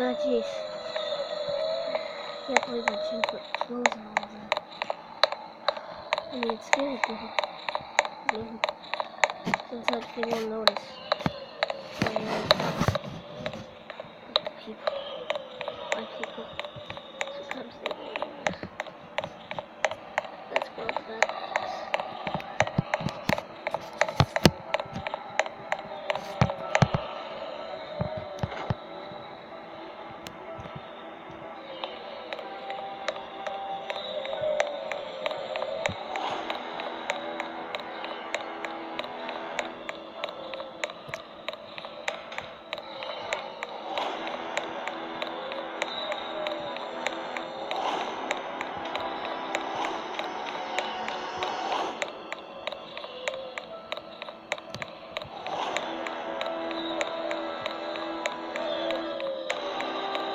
Oh, jeez. Can't believe I just put clothes on all that. I mean, it's scary to I mean, sometimes they notice. And, uh, people.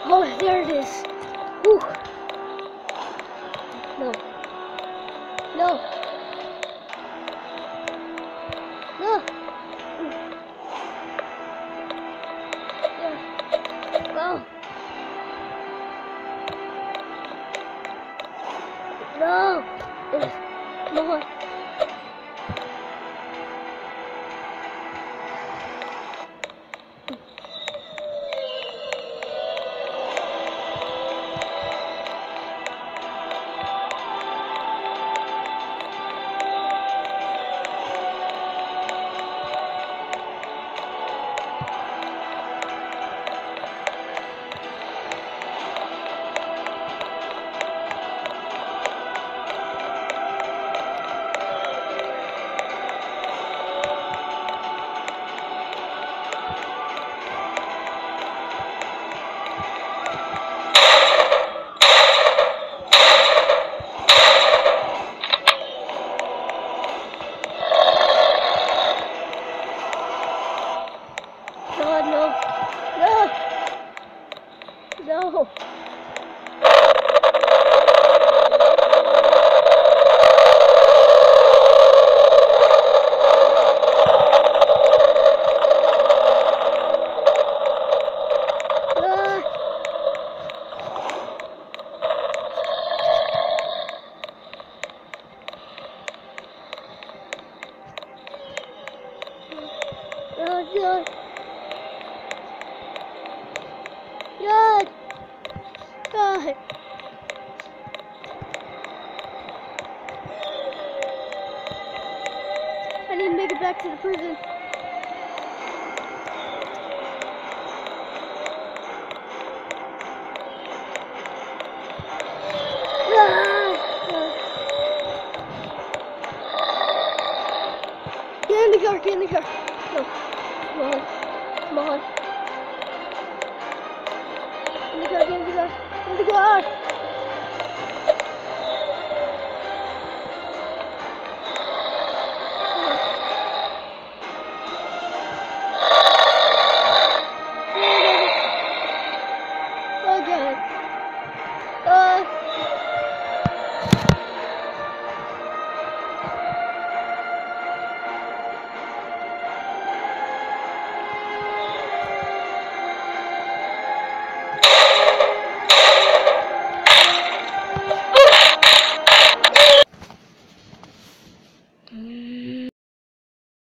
Oh, there it is. Whew. No. No. No. No. No. Come on. Oh, God. God. God. I need to make it back to the prison. Get in the car, get in the car. No. Come on. Come on. Car,